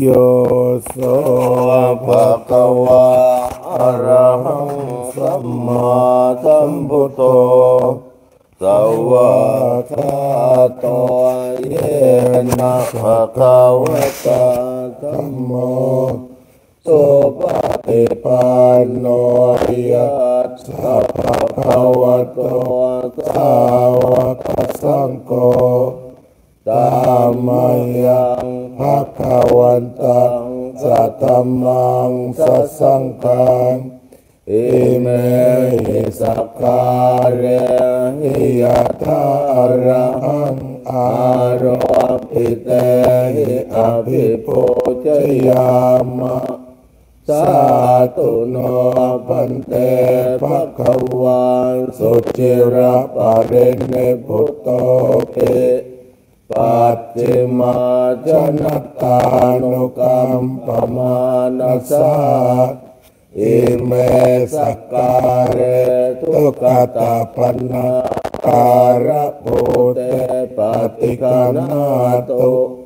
โยโสภะคะวะอะระหังสัมมาสัมพุทโธสวากขาโตเยนะภะคะวะตาธัมโมสุปฏิปันโนยัสสะภะคะวะโตสาวกสังโฆตามายัง ภะคะวันตังสัตตมังสัสสังฆังอิเมหิสักการเรหิยะทาระหังอารภิเตหิอภิปุจยามะสาธุโนปันเตภะคะวันสุจิระปะเรนเนพุตโตเป පච්චමා ජනතානුකම් පමානසා ඉමේ සක්කාරතු කතා පන්නාකාර පෝත පතිකනාතෝ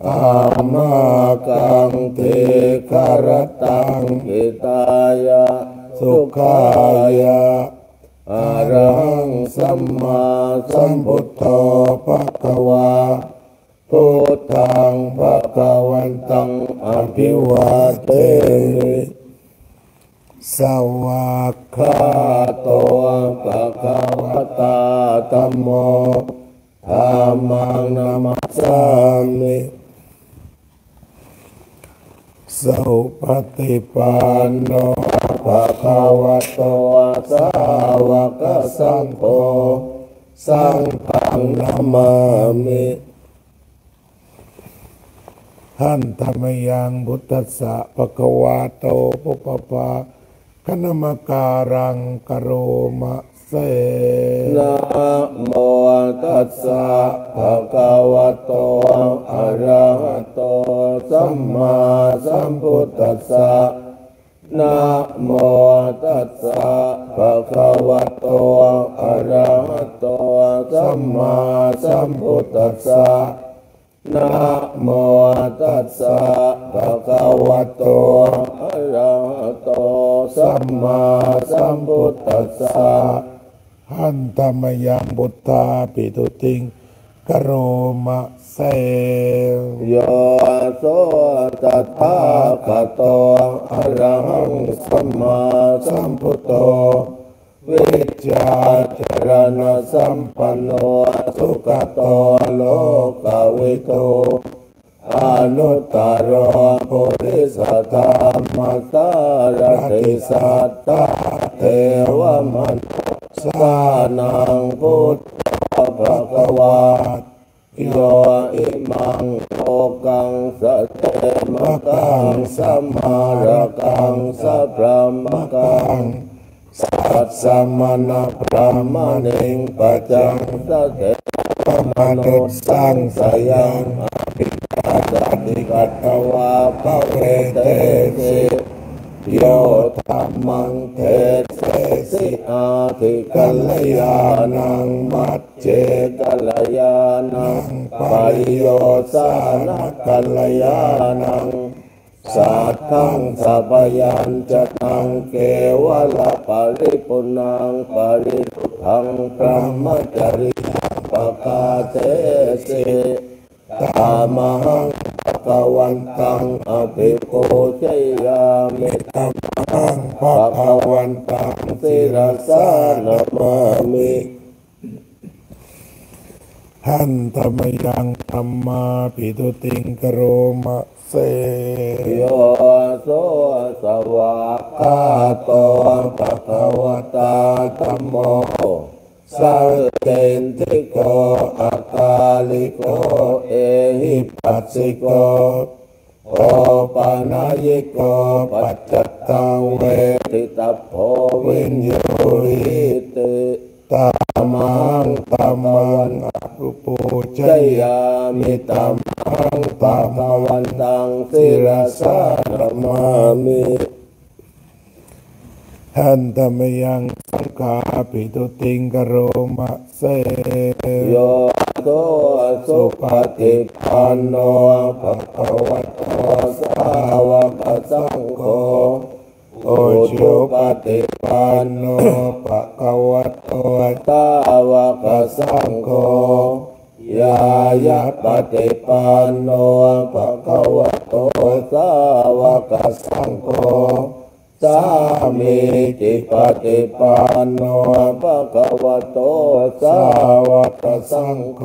ආමාකංතේ කරතං හිතාය සුඛායා อระหังสัมมาสัมพุทโธภะคะวาพุทธังภะคะวันตังอภิวาเทมิสวากขาโตภะคะวตาธัมโมธัมมังนามัสสามิสุปฏิปันโน ภะคะวะโตสาวกสังโฆสังฆังนามามิท่านธรรมยังบุตตสสะภะคะวะโตปุปปะคณมการังกโรมะเสนะโมตัสสะภะคะวะโตอะระหะโตสัมมาสัมพุทธัสสะ นะโมตัสสะภะคะวะโต อะระหะโต สัมมาสัมพุทธัสสะนะโมตัสสะภะคะวะโต อะระหะโต สัมมาสัมพุทธัสสะหันธรรมยังบุตตาปิตุติง กโรมะเสโยโสตถาคโตอรหังสัมมาสัมพุทโธวิชชาจรณะสัมปันโนสุขโตโลกวิโตอนุตตรโพธิสัตมตารติสัตตาเทวมนุสานังพุทธ ภะคะวาโยอิมังโอกังสเตมะกังสัมมาระกังสัพพะมะกังสัตสมณะพระมณิงปัจจังสเตมนุษสร้างสสยังอภิปัสสิกัตวาภเวเตสิ โยธรรมังเทเสสิอาทิกัลยานังมัจเจกัลยานังปริโยสานกัลยานังสัทธังสัพยัญจะตังเกวะละปริปุนังปริสุทธังพระมจริยังปกาเตสิตามัง ภะวันตังอภิปูชยามิตัมมังภะคะวันตังสิรสานะมามิหันธรรมยังธรรมาปิตุติงกโรมะเสโยโสสวากาโตภะคะวตาธัมโม สังเตนติโกอาคาลิโกเอหิปัสสิโกโอปานายิโกปัจจตังเวทิตาโพวิญโยหิติ ตามังตามังอภิปูช ช ย ยามิตัมมังปะภะวันตังสิรสานะมามิ หันธรรมยัง สังฆาปิตุติงกโรมะเสโยโตสุปฏิปันโนภะคะวะโตสาวกสังโฆโอชุปฏิปันโนภะคะวะโตตาวกสังโฆยายะปฏิปันโนภะคะวะโตสาวกสังโฆ สามีจิปฏิปันโนภะคะวะโตสาวกสังโฆ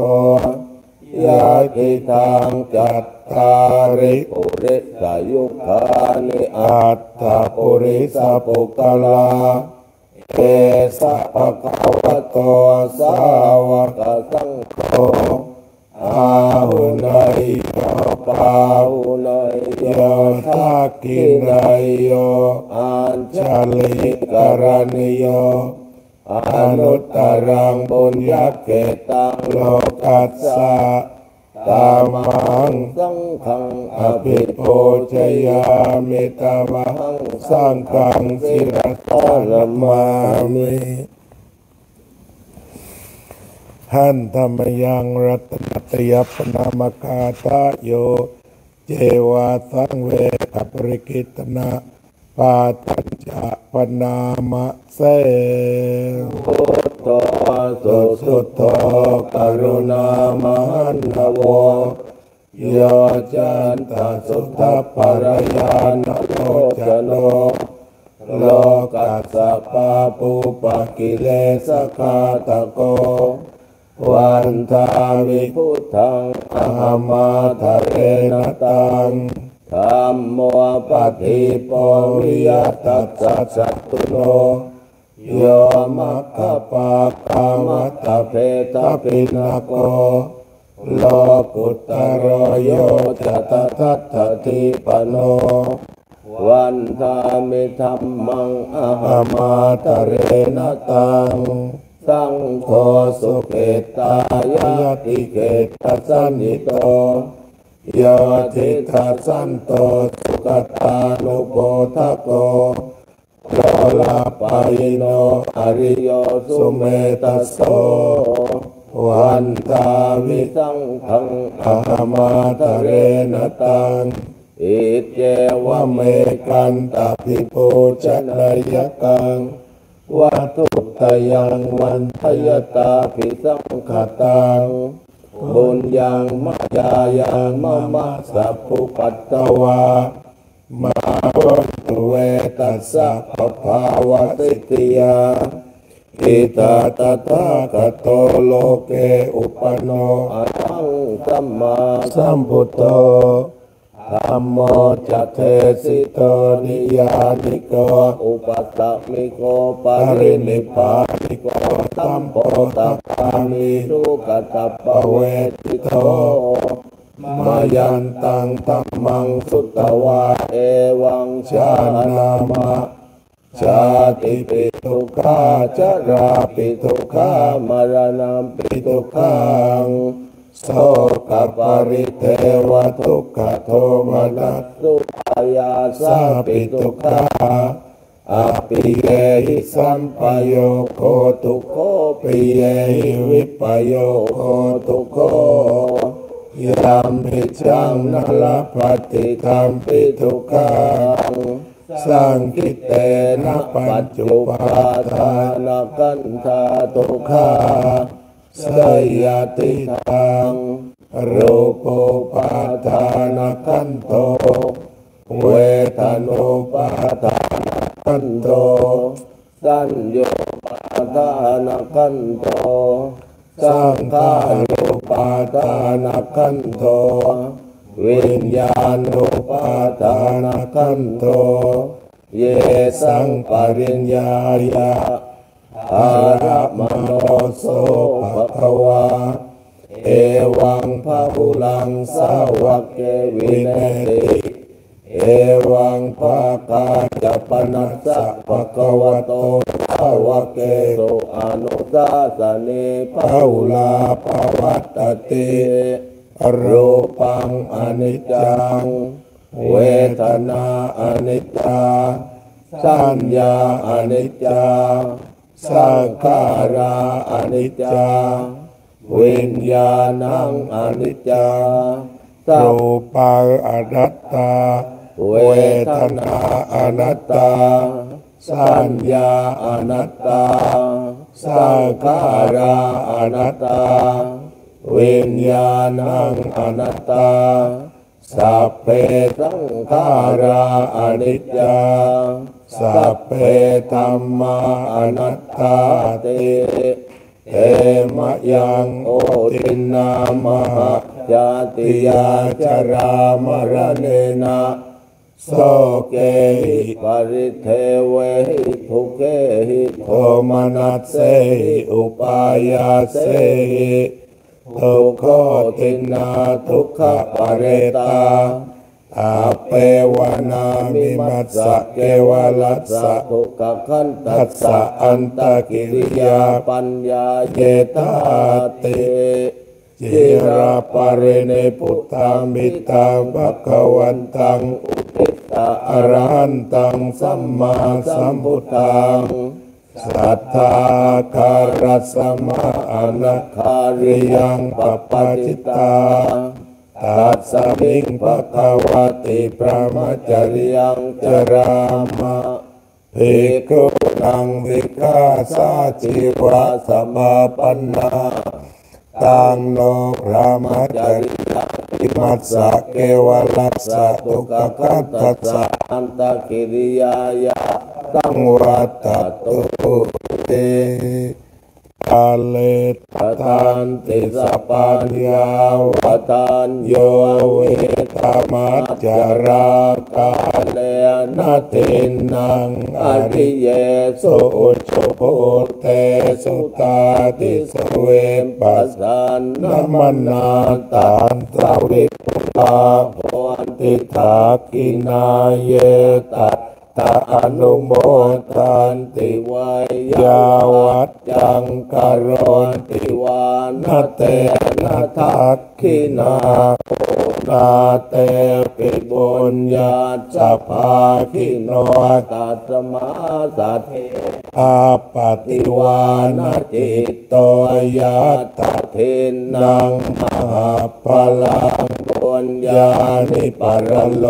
ยาติทางจัตตาริปุริสายุคานิอัตตาปุริสปุกลาเอสะปะคะวะโตสาวกสังโฆ อาหุนยโยปาหุนยโยทักกขินานยโยอัญชาลิกรณิโยอนุตตรังบุญญาเกตังโลกัสสะตามังสังฆังอภิภิโภชยามิตามะสังฆังสิรสารมามิ หันธรรมยังรัตนตยปนามกาตาโย เจวาสังเวกปริกิตนาปาตัญจะปนามะเสพุทโธสุสุโธกรุณามหันนโวโยจันตสุทธปรยานโลจโนโลกัสสะปาปุปกิเลสกาตโก วันทาวิพุทธังอหมาทะเรนตังธรรมโมปฏิปวิยตัสสะสัตตุโน โยมัคคปะกามัตตะเพตะปินาโก โลกุตตรโยจะตทัตถทิปโน วันทามิธรรมังอหามาตะเรนตัง สังโฆสุเกตายาติเกตสันนิโตโยทิทัสันโตสุกตานุโพทะโกโลลาปายโนอริโยสุเมตัสโสวันตาวิสังขังอาหามาตะเรนตังอิเจวะเมกันตาภิปูชนายกัง วัตุตยังวันทยตาภิสังขตังบุญยังมายายังมะมะสัพพุปัตตวามาวันตุเวตัสสะปะภาวะติติยาอิตาตถาคโตโลเกอุปนโนอะทังสัมมาสัมพุทโธ ธัมโมจัตเทสิโตนิยานิโกอุปตะมิโกปารินิพพานิโกตัมโปตัปปามิสุกตัปปะเวทิโต มายันตังตัมมังสุตตวาเอวังชาณามะชาติปิทุกขาจาราปิทุกขามรณะปิทุกขัง โสกปริเทวทุกขโทมนัสสุปายาสาปิทุกขาอปิเยหิสัมปโยโคทุโคปิเยหิวิปโยโคทุโคยามปิจังนลปฏิธรรมปิทุกขังสังคิเตนะปัจจุปาทานกันธาทุกขา สยติตังรูปปาทานขันโตเวทนุปาทานขันโตสัญโยปาทานขันโตสังขารุปาทานขันโตวิญญาณุปาทานขันโตเยสังปริญญายะ อาระมโนโสภะคะวาเอวังพระบุลังสาวกเกวินติเอวังภาคาจะปนัสสะภะคะวะโตสาวกเกโตอนุสาสเนภาอุลาภะวัตติรูปังอนิจจัง เวทนาอนิจจาสัญญาอนิจจา สังขาราอนิจจาวิญญาณังอนิจจาสัพรูปังอนัตตา เวทนาอนัตตา สัญญาอนัตตา สังขาราอนัตตาวิญญาณังอนัตตาสัพเพสังขาราอนิจจา สัพเพธรรมาอนัตตาเตเทมะยังโอตินนามหาจาติยาจรามรเนนะโสเกหิปริเทเวหิทุเกหิโทมนัสเสหิอุปายาเสหิทุกขตินาทุกขปะเรตา อาเปวานามิมัสสะเกวลัสสะทุกขขันตัสสะอันตกิริยาปัญญาเจตาติจิราปาริเนพุทธามิตาภะวันตังอุติตาอรหันตังสัมมาสัมพุทธังสัทธาคารัสมาอนาคาริยังปปปจิตา ตัสสมิงภะคะวะติพระมจริยังจรามะภิกขุนังวิกาสาจิวะสมาปันนาตังโลพระมจริยังอิมัสสะเกวลัสสะตุกขคัตตัสสะอันตกิริยายะตังวัตตตุเต กาเลตทานติสปปัญญาวทานโยเวตมัจจาราคาเลนะเทนังอริเยสุอุชโพเตสุตาติสเวปัสสันนมนาตานสวิปุตาโพนติทากินาเยตั ตาอนุโมทันติวายาวัจจังกรณติวานเตนะทักขินาโนาเตปิบุญญาสภาคิโนตัสมาสัทเทอาปฏิวานจิตตยัตถะเทนังมหาพลัง บุญญาณิปรโล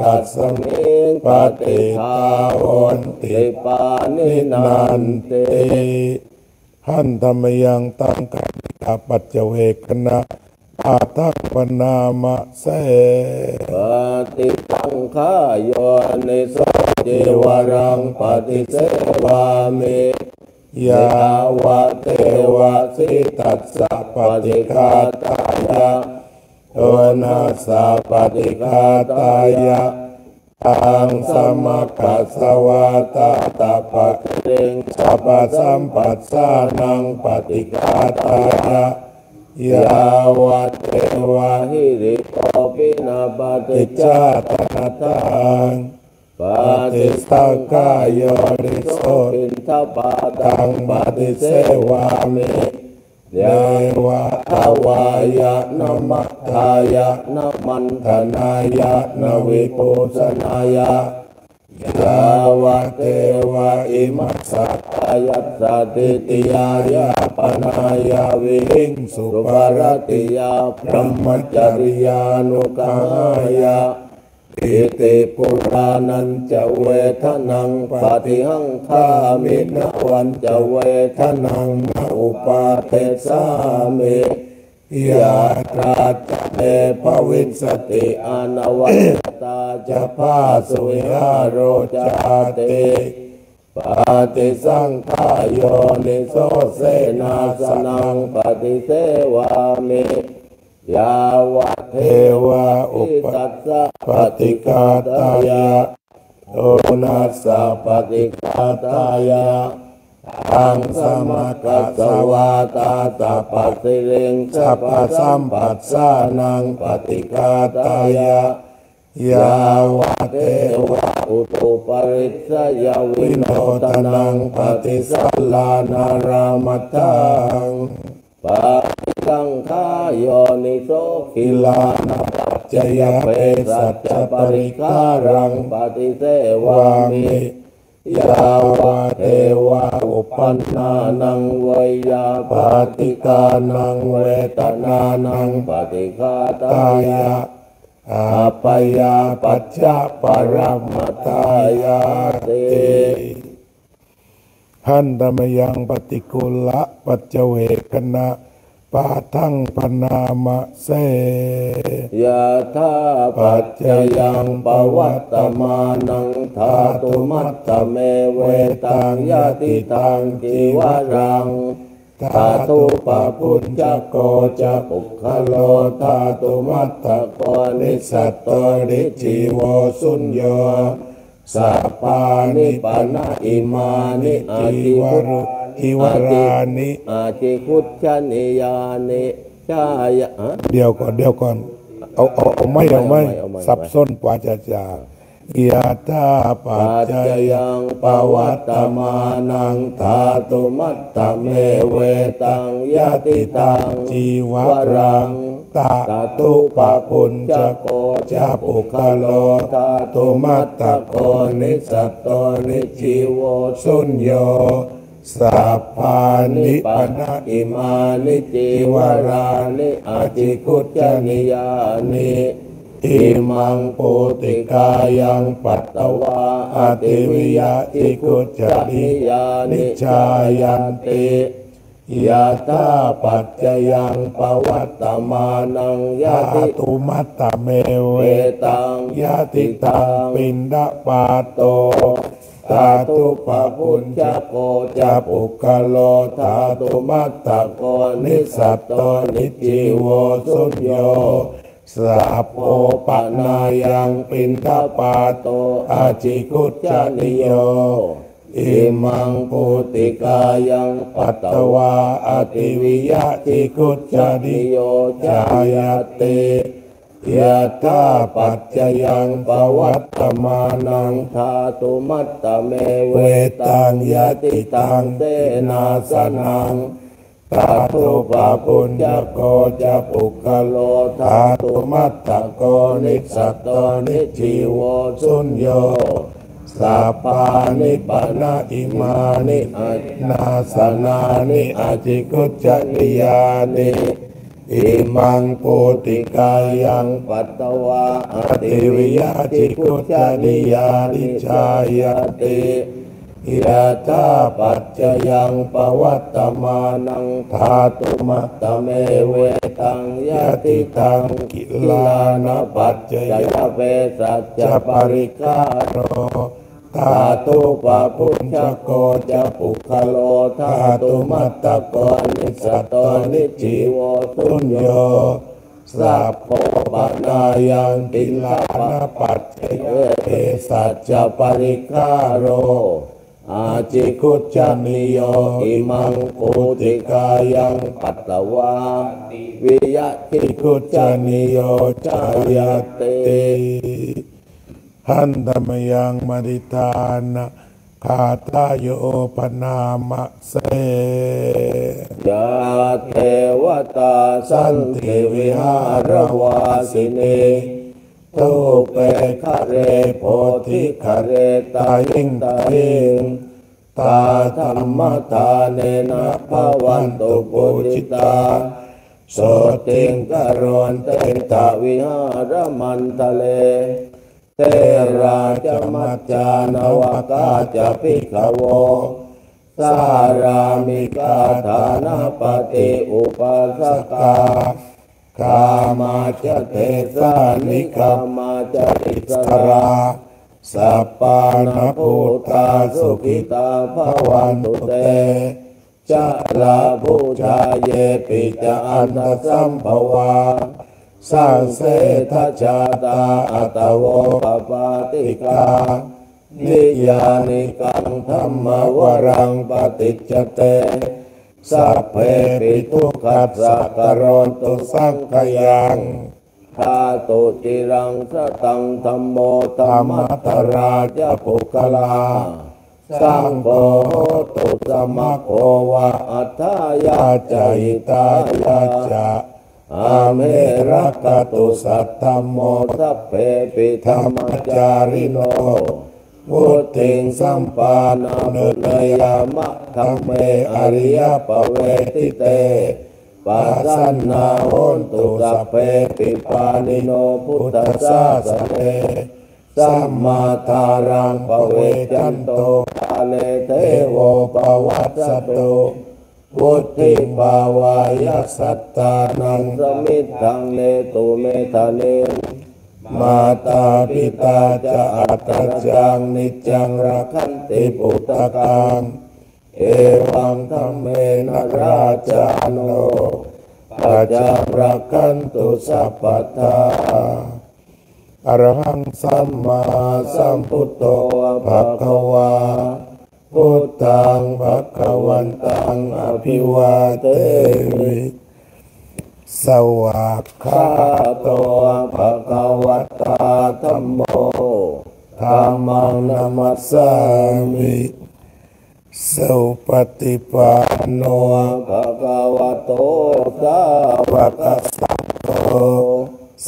กัสมิงปฏิทาโอนติปานินันเตหันธรรมยังตังกัปตาปัจเจเวกนะอาทักปนามะเสปฏิตังขายโยนิโสเจวรังปฏิเสวามิยาวะเทวะสิตัสสะปฏิฆาตายะ โอนาสาปฏิฆาตายะอังสมัคคัสสวาตาตาปะเริงสัพพสัมปัสสานังปฏิฆาตายะยาวะเทวะหิริโกปินาปฏิจจาตนาตังปฏิสังขายโยนิโสปินทปาตังปฏิเสวามิ เยวะทวายะนมัคคายะนมันธนายะนวิปุสนายะยาวะเทวะอิมัสสะอายัสสะติติยายะปนายาวิหิงสุปารติยาพรหมจริยานุกายะอิติปุรานันจะเวทนังปฏิหังคามินวันจะเวทนัง อุปาเทสามิยาตราจะเมภวิสติอนวัตตาจะพาสุวิหาโรจาติปฏิสังขายโยนิโสเสนาสนังปฏิเสวามิยาวะเทวะอุปัสสะปฏิกาตายะโอนัสสะปฏิกาตายะทังสมกัสสวาตาตาปฏิเรงสัพพสัมปัสสานังปฏิกาตายะยาวะเทวะอุตุปริสยวิโนตนังปฏิสัลลานารามัตตังปฏิสังขายโยนิโสกิลานาปัจจยเปสัจจปริคารังปฏิเสวามิ ยาวะเทวะอุปันนานังเวยาปฏิกานังเวตนานังปฏิฆาตายะอาปยาปัจจปรมตายาเตหันธรรมยังปฏิกุละปัจเจเวกนะ ปาทังปนามะเสยะธาปัจจยังปวัตตะมานังธาตุมัตตะเมเวตังยะทิทังจีวะรังตะทุปะภุญชะโกจะปุคคะโลธาตุมัตตะโกนิสสัตโต นิชชีโวสุญโญ สัพพานิ ปะนะอิมานิ จีวะรุ จีวะรานิอะชิคุจฉะนียานิชายะฮะเดี๋ยวก่อนเดี๋ยวก่อน เอาเอาเอาไม่เอาไม่เอาไม่สับส้นปวาจาจากิยาตาปัจปัจจจยยังปวัตตมานังธาตุมัตตเมเวตังยติตังจีววรังตาตาตุตุปะปะปุปุญญจะจะโกโกจะจะปุปุคคโลโลตาตาตุตุมัมัตตตะตะโกโกนิสัตโตนิจิโวสุสุญญโยโย สัพพานินิปปนะอิมานิจิวารานิอาจิคุจจนิยานิอิมังปุติกายังปัตตวาอาติวิยะจิคุจจนิยานิชายันติยะตาปัจจยังปวัตตมานังยะตาติตุมัตตะเมเวเวตังยะติตังปินดาปาโต ตาตุปะปุญจโกจะปุกโลธาตุมัตตะโกนิสัตโตนิจิโวสุญโยสัพโพปนายังปินทปาโตอาจิกุจจนิโยอิมังปุติกายังปัตตวาวาอติวิยะจิกุจจนินิโยจายติ ยะตาปัจจยังปวัตตมานังธาตุมัตตเมเวตังยติตังเตนาสนังตาตุปะปุญจโกจะปุกโลธาตุมัตตะโกนิสัตโตนิจิวสุญโยสัพพานิปนะอิมานิอานาสนานิอจิกุจจนิยานิ อิมังปุติกายังปัตตวาอติวิยาจิกุจจนิยานิชายติยะตาปัจจยังปวัตตมานังธาตุมัตตเมเวตังยะติตังกิลานปัจจยเวสัจจปริกาโร ธาตุปะพุญจโกจะปุคโลธาตุมัตตะโกนิสตโตนิจิวสุญโยสัพโพปนายังติลานปัจจเวสัจจปริกาโร อาจิคุจานิโยอิมังปุติกายังปัตตวาวิยะจิคุจานิโยจายเต หันธมยังมริตานะคาตาโยปนามะเสยาเทวตาสันติวิหารวาสินีทุเปคะเรโพธิคะเรตายิงตายิงตาธรรมตาเนนะภวันตุปุจิตาโสติงกรวนเตงตาวิหารมันทะเล เตราจมัจจานวกาจะพิขโวสารามิกาฐานาปฏิอุปสกากามาจเทสานิกามาจติสราสัปปานภูตาสุขิตาภวันตุเตจะลาภูชาเยปิจาอันตสัมภวา สังเสทชาตาอัตโวปปาติกา นิยานิกังธรรมวรังปฏิจจเต สัพเพปิทุกขัสสะกโรนตุสังกยังทาตุจิรังสตังธรรมโมธรรมตราจปุกลาสังโฆตุสมะโควะอัฏฐายาจิตายาจะ อาเมรักตุสัทธมโมสัพเพปิธรรมจาริโนพุทธิงสัมปานานุเนยามะธรรมเมอริยปเวทิเตปัสสนาโหนตุสัพเพปิปานิโนพุทธสาสเนสัมมาทารังปเวจันโตกาเลเทโวปวัสสโต พุทธิภาวายสัตตานังสมิทธังเลตุเมธาเนมาตาปิตาจะอัตจังนิจังรักันติปุตตะกังเอวังธรรมเมนราจาโนปัจจารักันตุสัพพทาอรหังสัมมาสัมพุทโธภะคะวา พุทธังภะคะวันตังอภิวาเทมิสวากขาโตภะคะวะตาธัมโมธัมมังนามัสสามิสุปฏิปันโนภะคะวะโตสาวกสังโฆ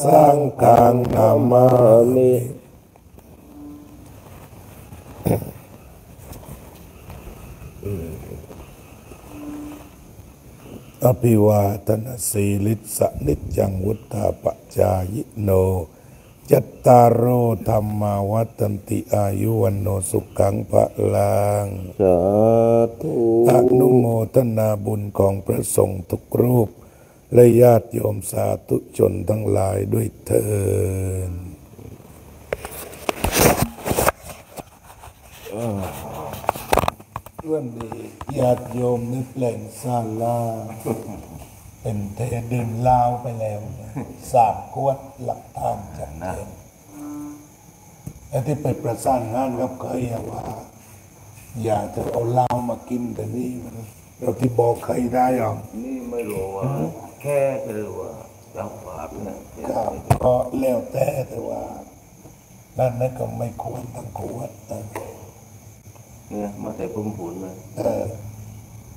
สังฆังนามามิ อภิวาทนาสีลิสะนิจจังวุฒาปจายโน จัตตารโอธรรมาวัตันติอายุวันโนสุขังพระลังสาธุอนุโมทนาบุญของพระสงฆ์ทุกรูป และญาติโยมสาธุชนทั้งหลายด้วยเถิด วันนี้ญาติโยมนึกแหล่งซาลาเป็นเทเดินลาวไปแล้วนะสามขวดหลักฐานชัดเจนไอ้ที่ไปประสานงานกับเคยอะว่า อยากจะเอาเหล้ามากินแต่นี่มันเราที่บอกใครได้หรอกนี่ไม่รู้ว่า แค่หรือว่าเจ้าภาพเนี่ยครับก็แล้วแต่แต่ว่า นั่นนั่นก็ไม่ควรทั้งขวดนะ เนี่ยมาแต่พุ่มผุนเลยเออ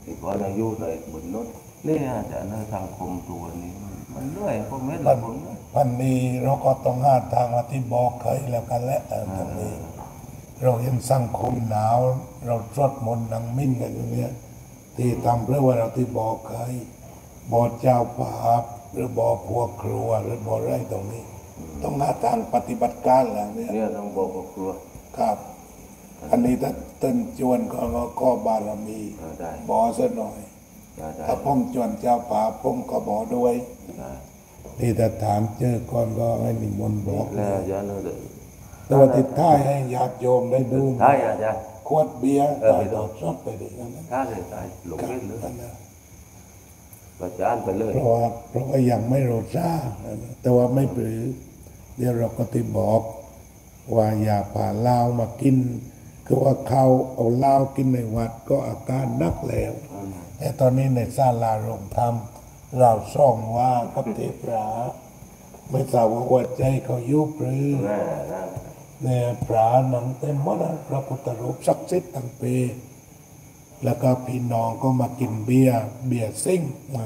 ที่พอเราอยู่ในบนนู้นนี่อาจจะในสังคมตัวนี้ มันมันเรื่อยพวกเม็ดมัละนผลเนี่ยวันนี้เราก็ต้องหาทางมาที่บอกเคยแล้วกันแหละเออตรงนี้ เราเห็นสังคมหนาว เราทดมนต์นังมิ้นกันอย่างเนี้ยที่ทำเพื่อว่าเราที่บอกเคยบอกเจ้าภาพหรือบอกพวกครัวหรือบอกไรตรงนี้ ต้องหาทางปฏิบัติการแล้วเนี่ยเนี่ยต้องบอกกับครัวครับ อันนี้ถ้าเต้นจวนก็ก็บารมีเออได้บอซะหน่อยได้ได้ถ้าผมจวนเจ้าป่าผมก็บอด้วยได้ที่ถ้าถามเจอก่อนก็ให้นิมนต์บอกแล้วยันเลยแต่ว่าติดท้ายให้ญาติโยมได้ดูได้อาจารย์ขวดเบียร์เออตาไปยดูต่อชอบไปดีนั่นนะถ้าเลยตายหลงครัเล่บนเลยนั่นนะประจานไปเลยเพราะว่าเพราะว่ายังไม่โรซาแต่ว่าไม่ปรือเดี๋ยวเราก็ติบอกว่าอย่าผ่าเหล้ามากิน คือว่าเขาเอาเหล้ากินในวัดก็อาการนักแล้ว แต่ตอนนี้ในศาลาโรงธรรม เราส่องว่ากับเทพราไม่ทราบว่าหัวใจเขายุบหรือแน่แน่เนี่ยพระหนังเต็มหมดนะพระพุทธรูปศักดิ์สิทธิ์ทั้งปีแล้วก็พี่น้องก็มากินเบียร์เบียร์ซิ่งนะ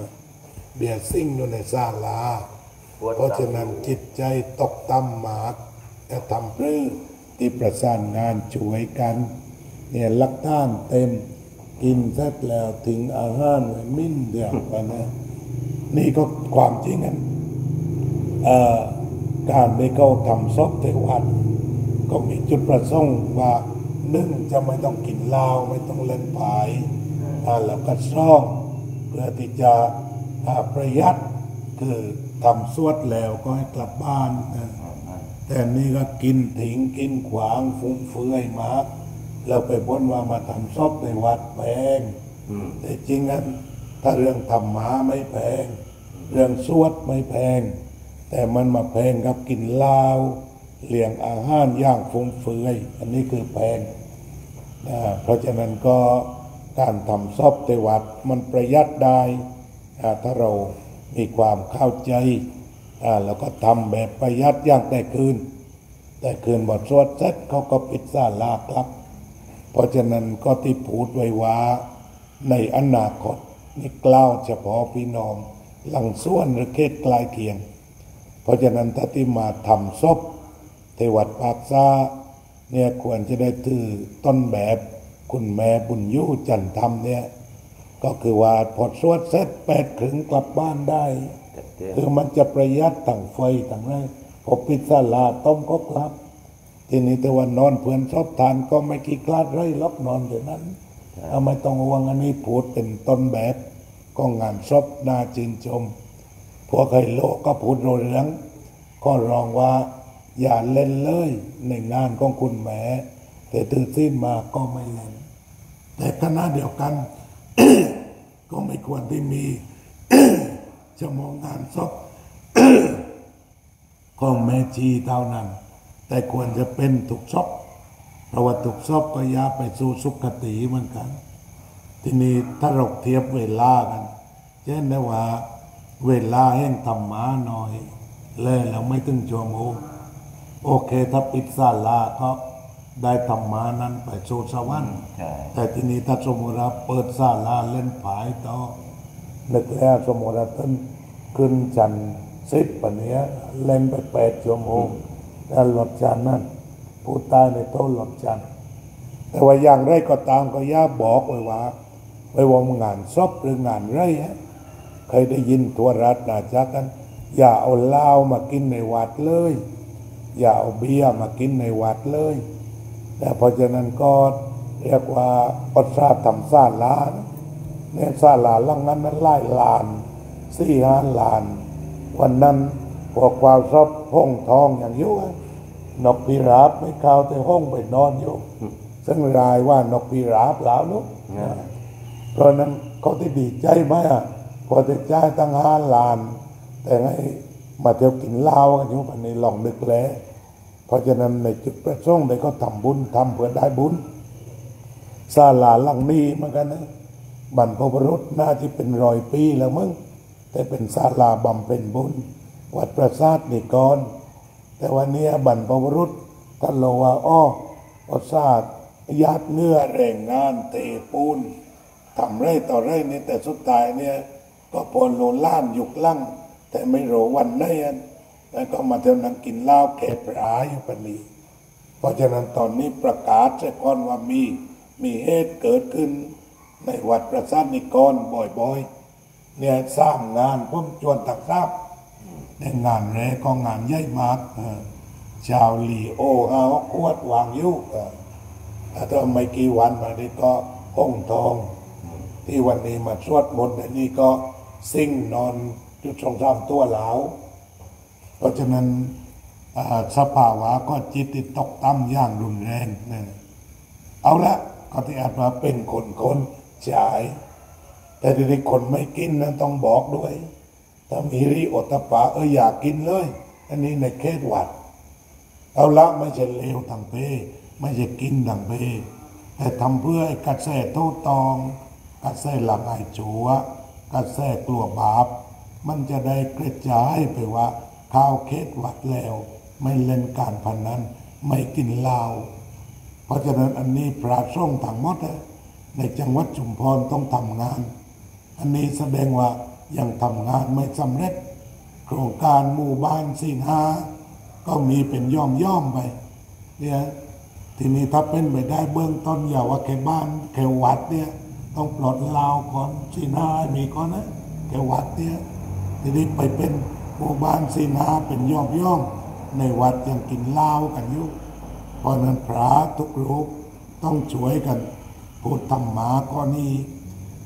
เบียร์ซิ่งอยู่ในศาลา เพราะฉะนั้นจิตใจตกต่ำหมากแต่ทำเพื่อ ที่ประสานงานช่วยกัน เนี่ยลักท่านเต็มกินเสร็จแล้วถึงอาหารไว้มิ้นเดียวกันนะนี่ก็ความจริงกันเอ่อการได้เข้าทำซบเทวัดก็มีจุดประสงค์ว่าหนึ่งจะไม่ต้องกินเหล้าไม่ต้องเล่นไพ่อ่าแล้วก็ซ่องเพื่อที่จะประหยัดคือทำสวดแล้วก็ให้กลับบ้านนะ แต่นี่ก็กินถิงกินขวางฟุ้งเฟือยมากแล้วไปบ่นว่ามาทำซอบในวัดแพงแต่จริงนั้น ถ้าเรื่องทำหมาไม่แพง เรื่องสวดไม่แพง แต่มันมาแพงกับกินเหล้าเลี้ยงอาหารย่างฟุ้งเฟือย อันนี้คือแพงอ่าเพราะฉะนั้นก็การทำซอบเตวัดมันประหยัดได้อ่าถ้าเรามีความเข้าใจ อ่าแล้วก็ทำแบบประหยัดอย่างแต่คืน แต่คืนบทสวดเสร็จเขาก็ปิดซาลาครับ เพราะฉะนั้นก็ที่พูดไว้ว่าในอนาคตนี่กล่าวเฉพาะพี่น้องหลังส่วนหรือเขตใกลายเคียง เพราะฉะนั้นถ้าที่มาทำศพเทวัดปากซาเนี่ยควรจะได้ถือต้นแบบคุณแม่บุญยุจันทำเนี่ย ก็คือว่าพอสวดเสร็จแปดครึ่งกลับบ้านได้ คือมันจะประหยัดต่างไฟต่างไรพอปิดศาลาต้มก็กลับ ทีนี้แต่ว่านอนเพื่อนชอบทานก็ไม่กี่คลาดไรล็อกนอนเดี๋ยวนั้นเอาไม่ต้องห่วงอันนี้พูดเป็นต้นแบบก็งานซบน่าชื่นชม พวกไฮโลก็พูดโรเรืองก็รองว่าอย่าเล่นเลยในงานของคุณแหมแต่ตื่นสิ้นมาก็ไม่เล่น แต่ขณะเดียวกัน ก็ไม่ควรที่มี จะมองงานศพของแม่ชีเท่านั้น แต่ควรจะเป็นถูกศพเพราะว่าถูกศพก็ยาไปสู่สุขติเหมือนกัน ทีนี้ถ้าเราเทียบเวลากันเช่นได้ว่า เวลาแห่งธรรมะน้อยเลยแล้วไม่ถึงชั่วโมงโอเคถ้าปิดศาลาก็ได้ธรรมานั้นไปสู่สวรรค์ใช่แต่ทีนี้ถ้าสมมติว่าเปิดศาลาเล่นผายต่อ นึกแล้วสมมติว่าท่านขึ้นจันทร์สิบปะเนี้ยเล่นไปแปดชั่วโมงแล้วหลดจันทร์นั่นผู้ตายในโต๊ะหลดจันทร์แต่ว่าอย่างไรก็ตามก็ย่าบอกไว้ว่าไว้ว่างานซบหรืองานไรฮะเคยได้ยินทัวรัฐนาจักกัน อย่าเอาเหล้ามากินในวัดเลย อย่าเอาเบียร์มากินในวัดเลย แต่เพราะฉะนั้นก็เรียกว่าอดซาทำซาลานะ เนี่ยซาลาลังนั้นนั้นไล่ลานสี่ห้าลาน วันนั้นพวกความชอบห้องทองอย่างยุ่งนกพิราบไม่เข้าแต่ห้องไปนอนอยู่ ซึ่งรายว่านกพิราบแล้วนุกเพราะนั้นเขาที่ดีใจไหมอะพอจะจ่ายตั้งห้าล้าน แต่ไงมาเที่ยวกินเหล้ากันอยู่ปันนี้ลองนึกแล้วเพราะฉะนั้นในจุดประสงค์ใดก็ทำบุญทำเพื่อได้บุญศาลาหลังนี้เหมือนกันนะ บรรพบุรุษน่าจะเป็นรอยปีแล้วมึงแต่เป็นศาลาบำเพ็ญบุญ วัดประสาทนี่ก่อน แต่วันนี้บรรพบุรุษท่านเราว่าอ้อประสาทญาติเนื้อแรงงานเตปูนทำไรต่อไรนี่แต่สุดท้ายเนี่ย ก็พลโลล่านยุกลั่ง แต่ไม่รู้วันไหนอันแล้วก็มาเที่ยวนั่งกินเหล้าแก่ปลาอยู่ปนีเพราะฉะนั้นตอนนี้ประกาศจะก่อนว่ามีมีเหตุเกิดขึ้น ในวัดประสาทนิกรบ่อยๆ เนี่ยสร้างงานพุ่มจวนตักทราบในงานแรกก็งานใหญ่มากชาวลีโอเอาขวดวางยุเออถ้าไม่กี่วันมานี้ก็ห้องทอง ที่วันนี้มาสวดมนต์นนี้ก็ซิ่งนอนจุดสองสามตัวเหลาเพราะฉะนั้นสภาวะก็จิตติดตกต่ำอย่างรุนแรงนะเอาละก็ที่อาจมาเป็นคนคน จ่าย แต่ทีนี้คนไม่กินนั้นต้องบอกด้วย ถ้ามีริโอตตปะเอออยากกินเลย อันนี้ในเขตวัดเอาละไม่ใช่เลวทางเพไม่ใช่กินทางเพแต่ทำเพื่อให้กระแสโทษตองกระแสหลังไอจัวกระแสกลัวบาป มันจะได้กระจายไปว่าข้าวเขตวัดแล้ว ไม่เล่นการพนันไม่กินเหล้าเพราะฉะนั้นอันนี้พระสงฆ์ทั้งหมดนะ ในจังหวัดชุมพรต้องทำงาน อันนี้แสดงว่ายังทำงานไม่สำเร็จ โครงการหมู่บ้านสี่ห้าก็มีเป็นย่อมย่อมไปเนี่ยทีนี้ถ้าเป็นไปได้เบื้องต้นอย่าว่าแค่บ้านแค่วัดเนี่ยต้องปลดลาวก่อนสี่ห้ามีก่อนนะแค่วัดเนี่ยทีนี้ไปเป็นหมู่บ้านสี่ห้าเป็นย่อมย่อมในวัดยังกินเหล้ากันอยู่เพราะนั้นพระทุกรูปต้องช่วยกัน พูดธรรมะก็นี่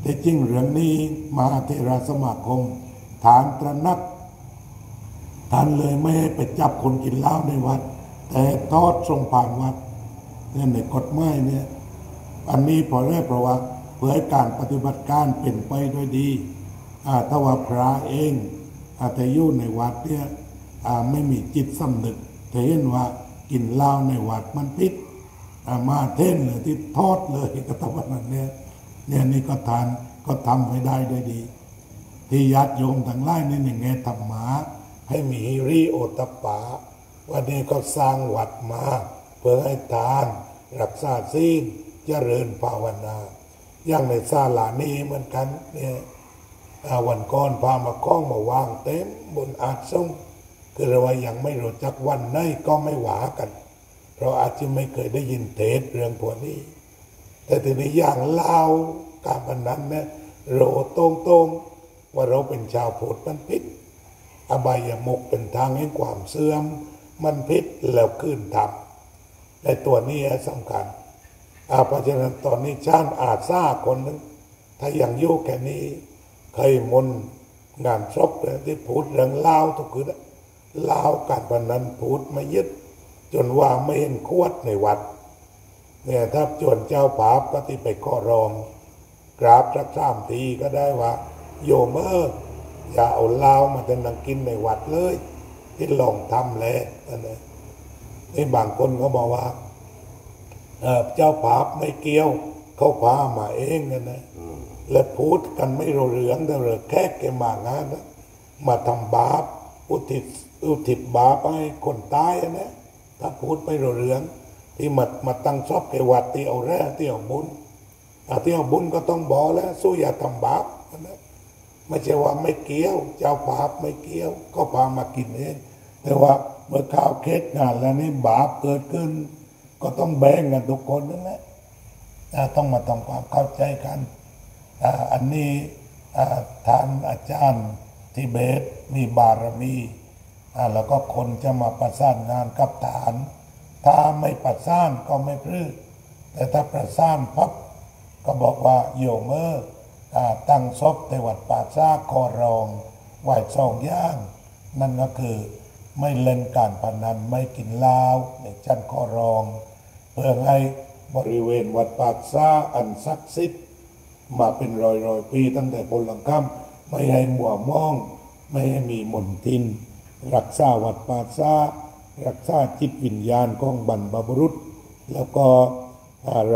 แต่จริงเรื่องนี้มาเทราสมาคม ฐานตระนักท่านเลยไม่ให้ไปจับคนกินเหล้าในวัด แต่ทอดทรงผ่านวัดเนี่ยในกฎหมายเนี่ยอันนี้พอได้เพราะว่าเพื่อให้การปฏิบัติการเป็นไปด้วยดีอาถ้าว่าพระเองอาแต่ยู่ในวัดเนี่ยไม่มีจิตสำนึกแต่เห็นว่ากินเหล้าในวัดมันพิษ มาเท่นเลยที่ทอดเลยก็ตะวันนั้นเนี่ยเนี่ยนี่ก็ทานก็ทำไว้ได้ด้วยดี ที่ญาติโยมทั้งหลายนี่ในแง่ธรรมะให้มีฮิริโอตปปะวันนี้ก็สร้างวัดมา เพื่อให้ทานรักษาศีลเจริญภาวนาอย่างในศาลานี้เหมือนกันเนี่ยวันก่อนพามาคล้องมาวางเต็มบนอาจทรงคือเราว่ายังไม่รู้จักวันไหนก็ไม่หวากัน เราอาจจะไม่เคยได้ยินเทศเรื่องพวกนี้ แต่ทีนี้อย่างเล่าการพนันเนี่ยโรตรงตรงๆว่าเราเป็นชาวพุทธมันพิษอบายมุกเป็นทางให้ความเสื่อม มันพิษแล้วขึ้นทำในตัวนี้สำคัญอาเพราะฉะนั้นตอนนี้ชาติอาจซ่าคนนึงถ้ายังโยกแค่นี้ เคยมนงานศพที่พูดเรื่องเล่าทุกคืนอะเล่าการพนันพูดไม่ยึด จนว่าไม่เห็นควดในวัด เนี่ยถ้าจวนเจ้าผาปก็ที่ไปข้อรอง กราบสักสามทีก็ได้ว่า โยมเอออย่าเอาเล้ามาจะนั่งกินในวัดเลย ที่ลองทำแล้วนั่นเองนี่บางคนเขาบอกว่าเจ้าผาปไม่เกี่ยว เขาพามาเองนั่นะและพูดกันไม่รู้เรื่องแต่เรือแค่แกมางานนะมาทำบาปอุทิศอุทิศบาปให้คนตายนะ ถ้าพูดไม่รู้เรื่องที่มามาตั้งชอบแกวัดที่เอาแร่ที่เอาบุญอะที่เอาบุญก็ต้องบอกแล้วสู้อย่าทำบาปนะไม่ใช่ว่าไม่เกี่ยว เจ้าบาปไม่เกี่ยว ก็พามากินเองแต่ว่าเมื่อข้าวเคสงานแล้วนี่บาปเกิดขึ้น ก็ต้องแบ่งกันทุกคนนั่นแหละต้องมาทำความเข้าใจกันอันนี้ท่านอาจารย์ทิเบตมีบารมี แล้วก็คนจะมาประสานงานกับฐาน ถ้าไม่ประสานก็ไม่พรื้แต่ถ้าประสานพับก็บอกว่าโยมเอออ่าตั้งศพในวัดป่าซาคอรองไหวสองย่าง นั่นก็คือไม่เล่นการพนันไม่กินเหล้าในจันคอรอง เพื่อให้บริเวณวัดปากซาอันศักดิ์สิทธิ์มาเป็นรอยรอยๆปีตั้งแต่บนหลังค่ำไม่ให้มัวมอง ไม่ให้มีมนทิน รักษาวัดป่าซารักษาจิตวิญญาณของบรรพบุรุษ แล้วก็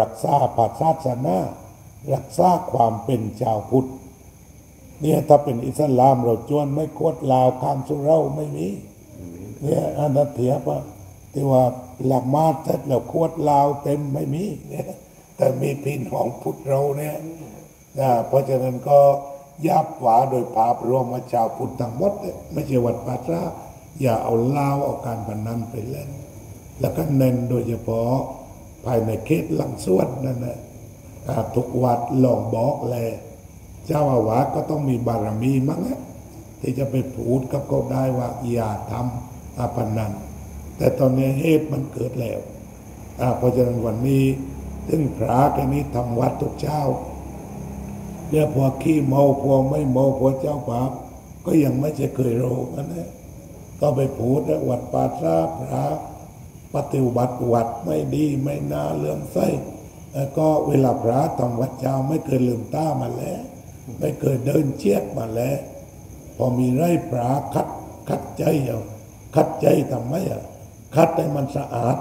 รักษาภาศาสนารักษาความเป็นชาวพุทธเนี่ยถ้าเป็นอิสลามเราจวนไม่โคตรลาวข้ามสุเราไม่มีเนี่ยอันนั้นเถียบว่าที่ว่าหลักมาเสร็จแล้วโคตรลาวเต็มไม่มีเนี่ยแต่มีพินของพุทธเราเนี่ยนะเพราะฉะนั้นก็ ยับหวาโดยภาพรวมว่าชาวพุทธทั้งหมดเลยไม่ใช่วัดปัตราอย่าเอาลาวเอาการพนันไปเล่น แล้วก็เน้นโดยเฉพาะภายในเขตหลังสวนนั่นนะอ่าทุกวัดลองบอกแลเจ้าอาวาสก็ต้องมีบารมีมั้งนะที่จะไปพูดกับเขาได้ว่าอย่าทำอาพนันแต่ตอนนี้เหตุมันเกิดแล้วเพราะฉะนั้นวันนี้ถึงพระแค่นี้ทำวัดทุกเช้า เนี่ยพวกขี้เมาพวกไม่เมาพวกเจ้าบาปก็ยังไม่ใช่เคยรู้กันนะก็ไปพูดนะวัดป่าซาพระปฏิบัติวัดไม่ดีไม่น่าเลื่อมใสแล้วก็เวลาพระทำวัดเช้าไม่เคยลืมตามาแล้ว ไม่เคยเดินเชียดมาแล้ว พอมีไร่ปลาคัดคัดใจเอาคัดใจทำไมอะคัดให้มันสะอาด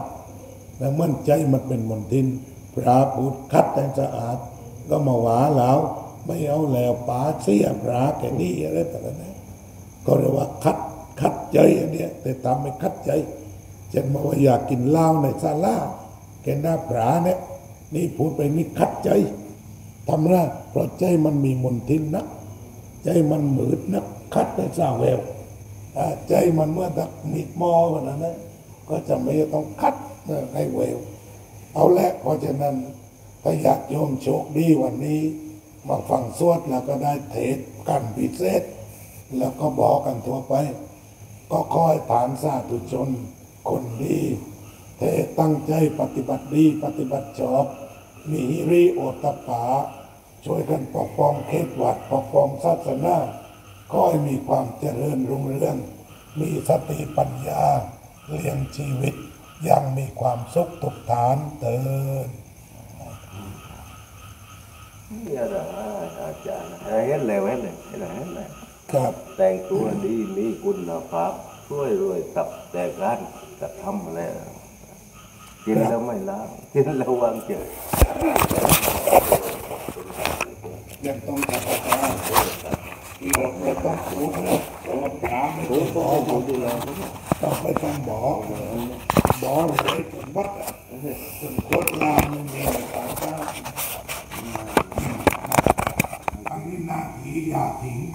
แล้วมั่นใจมันเป็นมนทินปลาพูดคัดให้สะอาด ก็มาหวาแล้ว ไม่เอาแล้วปลาเสียปลาแค่นี้อะไรแต่ละนั้นก็เรียกว่าคัดคัดใจอันเนี้ยแต่ทำไม่คัดใจเช่นมาว่าอยากกินเหล้าในซาลาแกหน้าปลาเนี่ยนี่พูดไปนี่คัดใจทำนะเพราะใจมันมีมนทินนัก ใจมันหมืดนัก คัดให้สร้างแววใจมันเมื่อตักมีดหมอขนาดนั้นก็จะไม่ต้องคัดให้แววเอาละเพราะฉะนั้นถ้าอยากโยมโชคดีวันนี้ มาฟังสวดแล้วก็ได้เทศกันพิเศษ แล้วก็บอกกันทั่วไป ก็คอยฐานสาธุชน คนดีเทตั้งใจปฏิบัติดีปฏิบัติชอบ มีฮิริโอตปา ช่วยกันปกป้องเขตวัดปกป้องศาสนาก็ให้มีความเจริญรุ่งเรือง มีสติปัญญาเลี้ยงชีวิตยังมีความสุขทุกฐานเติน เนี่ยนะอาจารย์เห็นแล้วเห็นเลยเห็นแล้วเห็นเลยครับแต่งตัวดีมีคุณภาพช่วยรวยตับแต่การกระทำแล้วกินแล้วไม่ล้างกินแล้ววางเฉยยังต้องกลับมาที่เราไม่ต้องพูดเลยเราถามไม่ต้องบอกต้องไปต้องบอกบอกเลยวัดอะถึงโคตรลามไม่มีอะไรต่างกัน 一定要听。